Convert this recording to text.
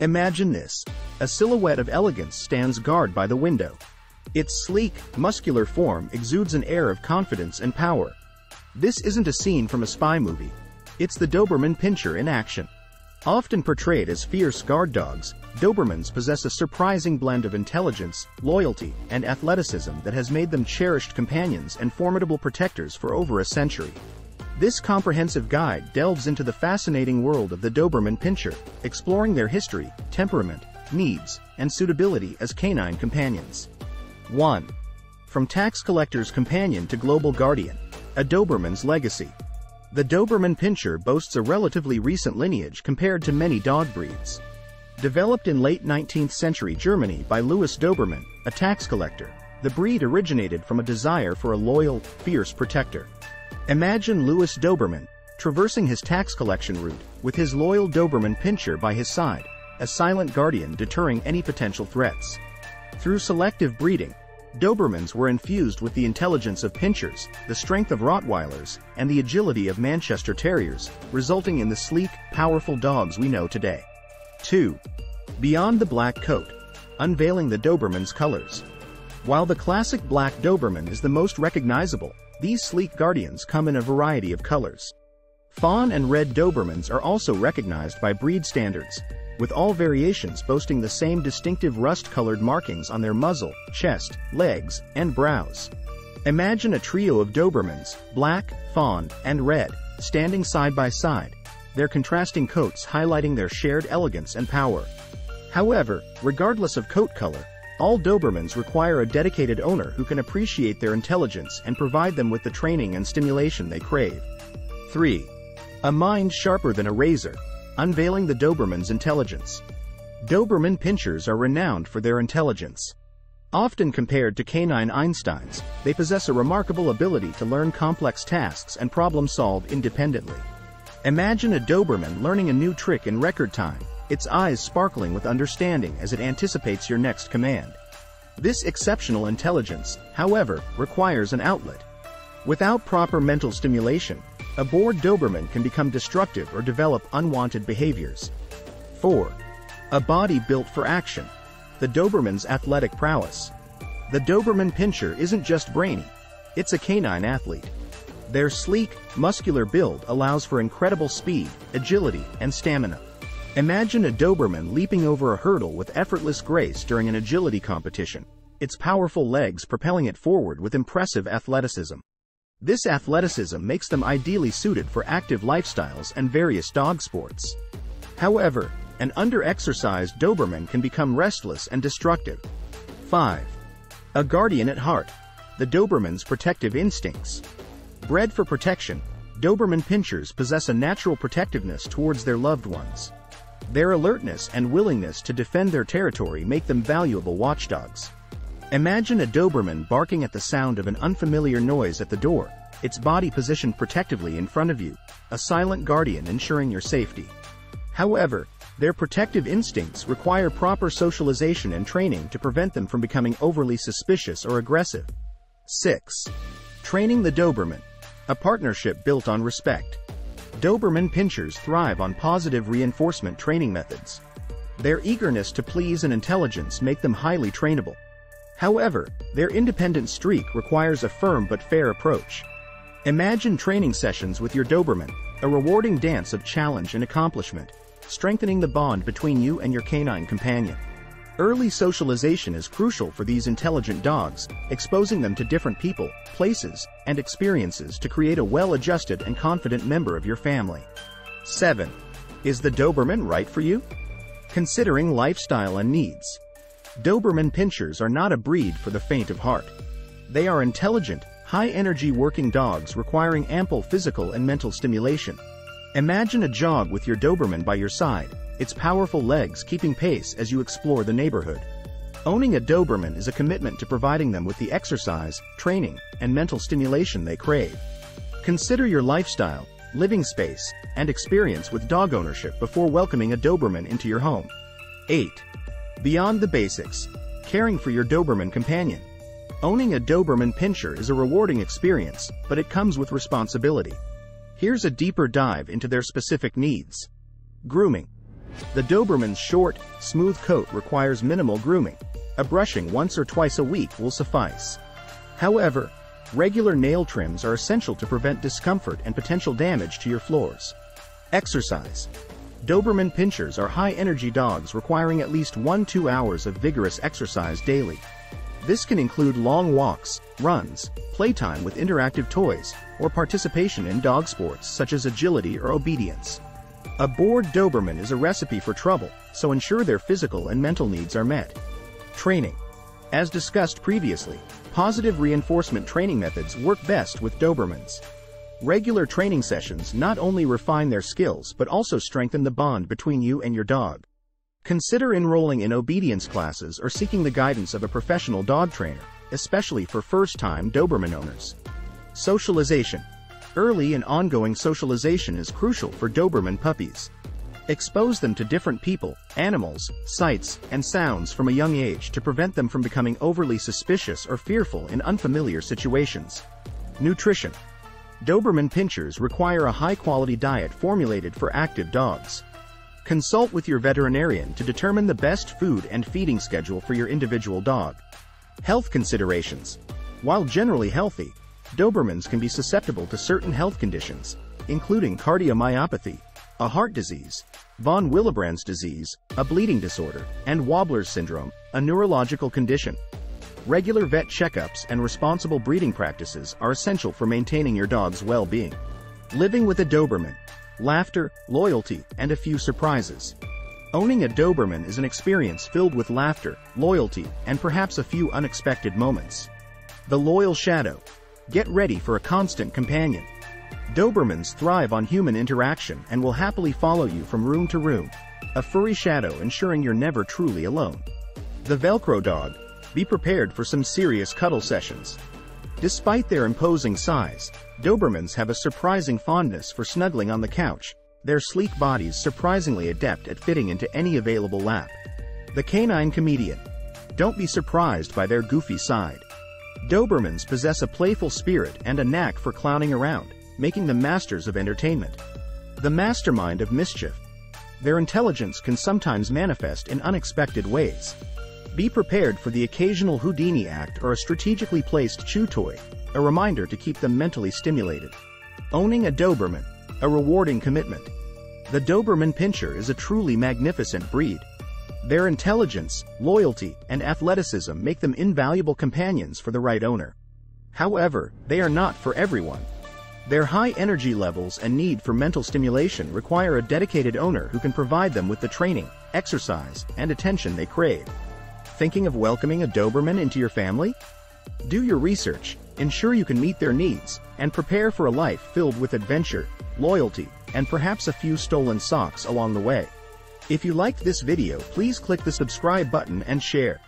Imagine this. A silhouette of elegance stands guard by the window. Its sleek, muscular form exudes an air of confidence and power. This isn't a scene from a spy movie. It's the Doberman Pinscher in action. Often portrayed as fierce guard dogs, Dobermans possess a surprising blend of intelligence, loyalty, and athleticism that has made them cherished companions and formidable protectors for over a century. This comprehensive guide delves into the fascinating world of the Doberman Pinscher, exploring their history, temperament, needs, and suitability as canine companions. 1. From tax collector's companion to global guardian, a Doberman's legacy. The Doberman Pinscher boasts a relatively recent lineage compared to many dog breeds. Developed in late 19th century Germany by Louis Doberman, a tax collector, the breed originated from a desire for a loyal, fierce protector. Imagine Louis Doberman, traversing his tax collection route, with his loyal Doberman Pinscher by his side, a silent guardian deterring any potential threats. Through selective breeding, Dobermans were infused with the intelligence of Pinschers, the strength of Rottweilers, and the agility of Manchester Terriers, resulting in the sleek, powerful dogs we know today. 2. Beyond the black coat, unveiling the Doberman's colors. While the classic black Doberman is the most recognizable, these sleek guardians come in a variety of colors. Fawn and red Dobermans are also recognized by breed standards, with all variations boasting the same distinctive rust-colored markings on their muzzle, chest, legs, and brows. Imagine a trio of Dobermans, black, fawn, and red, standing side by side, their contrasting coats highlighting their shared elegance and power. However, regardless of coat color, all Dobermans require a dedicated owner who can appreciate their intelligence and provide them with the training and stimulation they crave. 3. A mind sharper than a razor, unveiling the Doberman's intelligence. Doberman Pinschers are renowned for their intelligence. Often compared to canine Einsteins, they possess a remarkable ability to learn complex tasks and problem-solve independently. Imagine a Doberman learning a new trick in record time, its eyes sparkling with understanding as it anticipates your next command. This exceptional intelligence, however, requires an outlet. Without proper mental stimulation, a bored Doberman can become destructive or develop unwanted behaviors. 4. A body built for action. The Doberman's athletic prowess. The Doberman Pinscher isn't just brainy, it's a canine athlete. Their sleek, muscular build allows for incredible speed, agility, and stamina. Imagine a Doberman leaping over a hurdle with effortless grace during an agility competition, its powerful legs propelling it forward with impressive athleticism. This athleticism makes them ideally suited for active lifestyles and various dog sports. However, an under-exercised Doberman can become restless and destructive. 5. A guardian at heart. The Doberman's protective instincts. Bred for protection, Doberman Pinschers possess a natural protectiveness towards their loved ones. Their alertness and willingness to defend their territory make them valuable watchdogs. Imagine a Doberman barking at the sound of an unfamiliar noise at the door, its body positioned protectively in front of you, a silent guardian ensuring your safety. However, their protective instincts require proper socialization and training to prevent them from becoming overly suspicious or aggressive. 6. Training the Doberman. A partnership built on respect. Doberman Pinschers thrive on positive reinforcement training methods. Their eagerness to please and intelligence make them highly trainable. However, their independent streak requires a firm but fair approach. Imagine training sessions with your Doberman, a rewarding dance of challenge and accomplishment, strengthening the bond between you and your canine companion. Early socialization is crucial for these intelligent dogs, exposing them to different people, places, and experiences to create a well-adjusted and confident member of your family. 7. Is the Doberman right for you? Considering lifestyle and needs. Doberman Pinschers are not a breed for the faint of heart. They are intelligent, high-energy working dogs requiring ample physical and mental stimulation. Imagine a jog with your Doberman by your side, its powerful legs keeping pace as you explore the neighborhood. Owning a Doberman is a commitment to providing them with the exercise, training, and mental stimulation they crave. Consider your lifestyle, living space, and experience with dog ownership before welcoming a Doberman into your home. 8. Beyond the basics, caring for your Doberman companion. Owning a Doberman Pinscher is a rewarding experience, but it comes with responsibility. Here's a deeper dive into their specific needs. Grooming. The Doberman's short, smooth coat requires minimal grooming. A brushing once or twice a week will suffice. However, regular nail trims are essential to prevent discomfort and potential damage to your floors. Exercise. Doberman Pinschers are high-energy dogs requiring at least 1-2 hours of vigorous exercise daily. This can include long walks, runs, playtime with interactive toys, or participation in dog sports such as agility or obedience. A bored Doberman is a recipe for trouble, so ensure their physical and mental needs are met. Training. As discussed previously, positive reinforcement training methods work best with Dobermans. Regular training sessions not only refine their skills but also strengthen the bond between you and your dog. Consider enrolling in obedience classes or seeking the guidance of a professional dog trainer, especially for first-time Doberman owners. Socialization. Early and ongoing socialization is crucial for Doberman puppies. Expose them to different people, animals, sights, and sounds from a young age to prevent them from becoming overly suspicious or fearful in unfamiliar situations. Nutrition. Doberman Pinschers require a high-quality diet formulated for active dogs. Consult with your veterinarian to determine the best food and feeding schedule for your individual dog. Health considerations. While generally healthy, Dobermans can be susceptible to certain health conditions, including cardiomyopathy, a heart disease, von Willebrand's disease, a bleeding disorder, and Wobbler's syndrome, a neurological condition. Regular vet checkups and responsible breeding practices are essential for maintaining your dog's well-being. Living with a Doberman. Laughter, loyalty, and a few surprises. Owning a Doberman is an experience filled with laughter, loyalty, and perhaps a few unexpected moments. The Loyal Shadow. Get ready for a constant companion. Dobermans thrive on human interaction and will happily follow you from room to room, a furry shadow ensuring you're never truly alone. The Velcro Dog, be prepared for some serious cuddle sessions. Despite their imposing size, Dobermans have a surprising fondness for snuggling on the couch, their sleek bodies surprisingly adept at fitting into any available lap. The Canine Comedian. Don't be surprised by their goofy side. Dobermans possess a playful spirit and a knack for clowning around, making them masters of entertainment. The mastermind of mischief. Their intelligence can sometimes manifest in unexpected ways. Be prepared for the occasional Houdini act or a strategically placed chew toy, a reminder to keep them mentally stimulated. Owning a Doberman, a rewarding commitment. The Doberman Pinscher is a truly magnificent breed. Their intelligence, loyalty, and athleticism make them invaluable companions for the right owner. However, they are not for everyone. Their high energy levels and need for mental stimulation require a dedicated owner who can provide them with the training, exercise, and attention they crave. Thinking of welcoming a Doberman into your family? Do your research, ensure you can meet their needs, and prepare for a life filled with adventure, loyalty, and perhaps a few stolen socks along the way. If you liked this video please click the subscribe button and share.